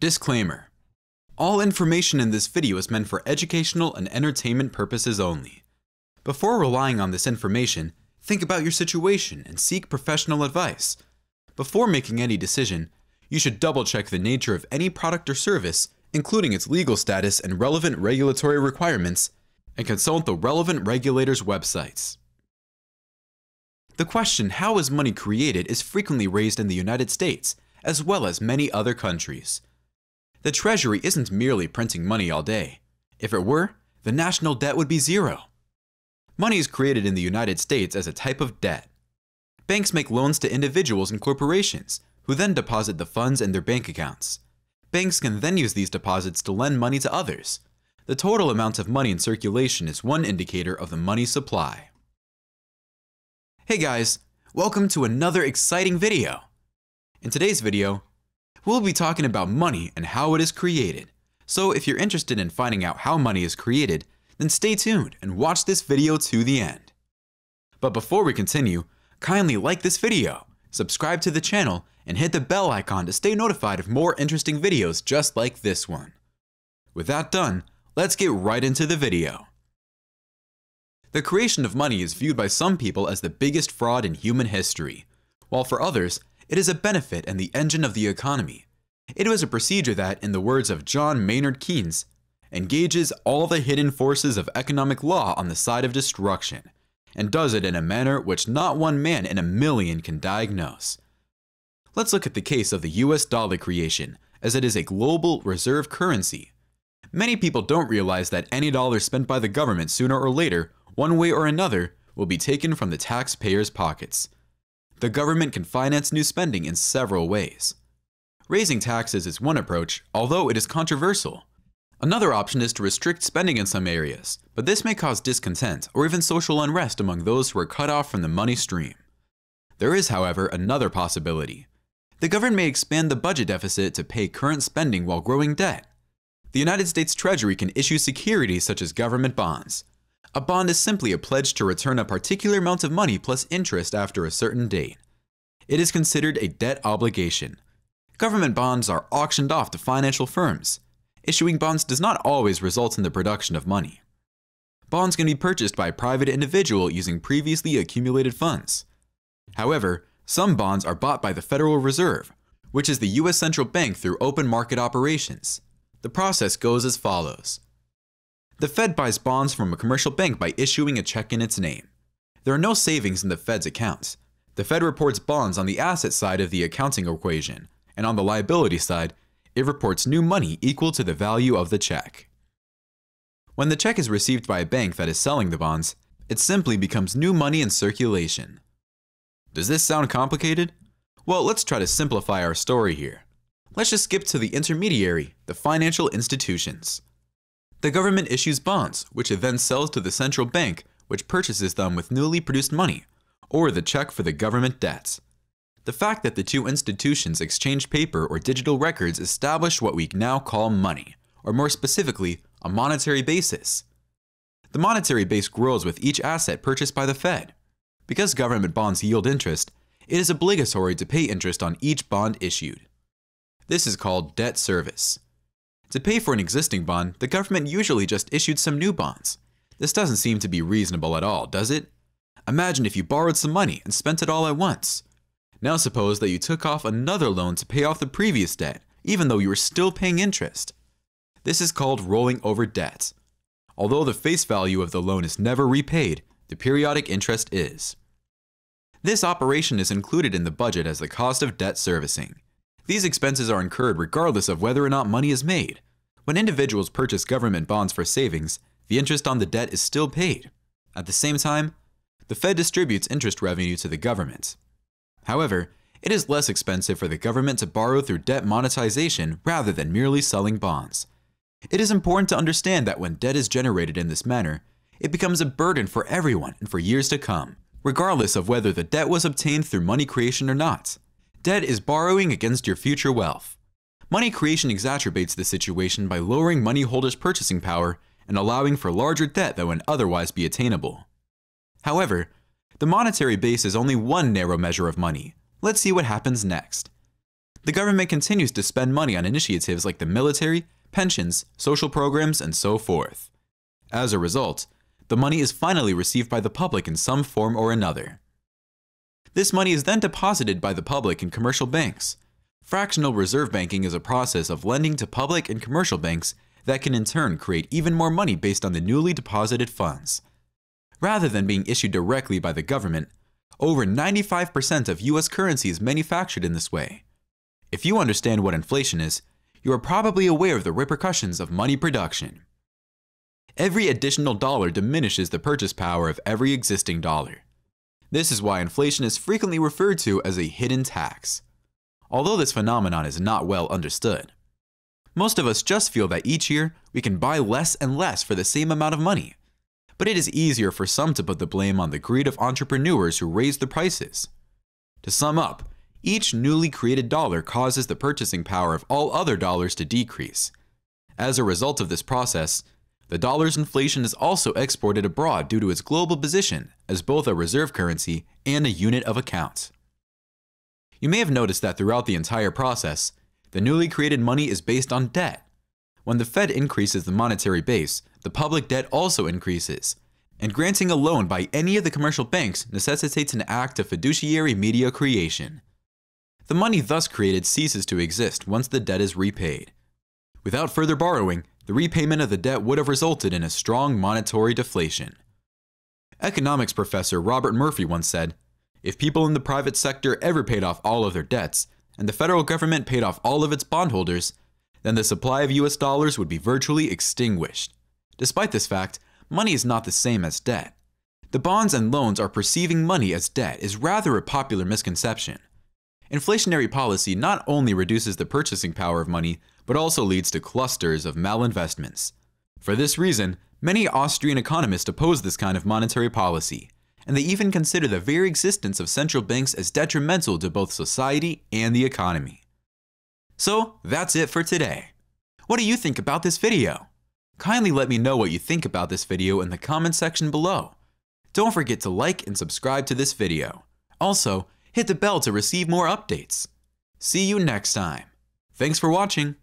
Disclaimer. All information in this video is meant for educational and entertainment purposes only. Before relying on this information, think about your situation and seek professional advice. Before making any decision, you should double check the nature of any product or service, including its legal status and relevant regulatory requirements, and consult the relevant regulators' websites. The question, how is money created, is frequently raised in the United States, as well as many other countries. The Treasury isn't merely printing money all day. If it were, the national debt would be zero. Money is created in the United States as a type of debt. Banks make loans to individuals and corporations, who then deposit the funds in their bank accounts. Banks can then use these deposits to lend money to others. The total amount of money in circulation is one indicator of the money supply. Hey guys, welcome to another exciting video. In today's video, we'll be talking about money and how it is created. So if you're interested in finding out how money is created, then stay tuned and watch this video to the end. But before we continue, kindly like this video, subscribe to the channel, and hit the bell icon to stay notified of more interesting videos just like this one. With that done, let's get right into the video. The creation of money is viewed by some people as the biggest fraud in human history, while for others, it is a benefit and the engine of the economy. It was a procedure that, in the words of John Maynard Keynes, engages all the hidden forces of economic law on the side of destruction, and does it in a manner which not one man in a million can diagnose. Let's look at the case of the US dollar creation, as it is a global reserve currency. Many people don't realize that any dollar spent by the government sooner or later one way or another, will be taken from the taxpayers' pockets. The government can finance new spending in several ways. Raising taxes is one approach, although it is controversial. Another option is to restrict spending in some areas, but this may cause discontent or even social unrest among those who are cut off from the money stream. There is, however, another possibility. The government may expand the budget deficit to pay current spending while growing debt. The United States Treasury can issue securities such as government bonds. A bond is simply a pledge to return a particular amount of money plus interest after a certain date. It is considered a debt obligation. Government bonds are auctioned off to financial firms. Issuing bonds does not always result in the production of money. Bonds can be purchased by a private individual using previously accumulated funds. However, some bonds are bought by the Federal Reserve, which is the U.S. central bank through open market operations. The process goes as follows. The Fed buys bonds from a commercial bank by issuing a check in its name. There are no savings in the Fed's accounts. The Fed reports bonds on the asset side of the accounting equation, and on the liability side, it reports new money equal to the value of the check. When the check is received by a bank that is selling the bonds, it simply becomes new money in circulation. Does this sound complicated? Well, let's try to simplify our story here. Let's just skip to the intermediary, the financial institutions. The government issues bonds, which it then sells to the central bank, which purchases them with newly produced money, or the check for the government debts. The fact that the two institutions exchange paper or digital records established what we now call money, or more specifically, a monetary basis. The monetary base grows with each asset purchased by the Fed. Because government bonds yield interest, it is obligatory to pay interest on each bond issued. This is called debt service. To pay for an existing bond, the government usually just issued some new bonds. This doesn't seem to be reasonable at all, does it? Imagine if you borrowed some money and spent it all at once. Now suppose that you took off another loan to pay off the previous debt, even though you were still paying interest. This is called rolling over debt. Although the face value of the loan is never repaid, the periodic interest is. This operation is included in the budget as the cost of debt servicing. These expenses are incurred regardless of whether or not money is made. When individuals purchase government bonds for savings, the interest on the debt is still paid. At the same time, the Fed distributes interest revenue to the government. However, it is less expensive for the government to borrow through debt monetization rather than merely selling bonds. It is important to understand that when debt is generated in this manner, it becomes a burden for everyone and for years to come, regardless of whether the debt was obtained through money creation or not. Debt is borrowing against your future wealth. Money creation exacerbates the situation by lowering money holders' purchasing power and allowing for larger debt that would otherwise be attainable. However, the monetary base is only one narrow measure of money. Let's see what happens next. the government continues to spend money on initiatives like the military, pensions, social programs, and so forth. As a result, the money is finally received by the public in some form or another. This money is then deposited by the public in commercial banks. Fractional reserve banking is a process of lending to public and commercial banks that can in turn create even more money based on the newly deposited funds. Rather than being issued directly by the government, over 95% of US currency is manufactured in this way. If you understand what inflation is, you are probably aware of the repercussions of money production. Every additional dollar diminishes the purchase power of every existing dollar. This is why inflation is frequently referred to as a hidden tax. Although this phenomenon is not well understood, most of us just feel that each year we can buy less and less for the same amount of money. But it is easier for some to put the blame on the greed of entrepreneurs who raise the prices. To sum up, each newly created dollar causes the purchasing power of all other dollars to decrease. As a result of this process, the dollar's inflation is also exported abroad due to its global position as both a reserve currency and a unit of account. You may have noticed that throughout the entire process, the newly created money is based on debt. When the Fed increases the monetary base, the public debt also increases, and granting a loan by any of the commercial banks necessitates an act of fiduciary media creation. The money thus created ceases to exist once the debt is repaid. Without further borrowing, the repayment of the debt would have resulted in a strong monetary deflation. Economics professor Robert Murphy once said, If people in the private sector ever paid off all of their debts, and the federal government paid off all of its bondholders, then the supply of US dollars would be virtually extinguished. Despite this fact, money is not the same as debt. The bonds and loans are perceiving money as debt is rather a popular misconception. Inflationary policy not only reduces the purchasing power of money, but also leads to clusters of malinvestments. For this reason, many Austrian economists oppose this kind of monetary policy, and they even consider the very existence of central banks as detrimental to both society and the economy. So, that's it for today. What do you think about this video? Kindly let me know what you think about this video in the comment section below. Don't forget to like and subscribe to this video. Also, hit the bell to receive more updates. See you next time. Thanks for watching.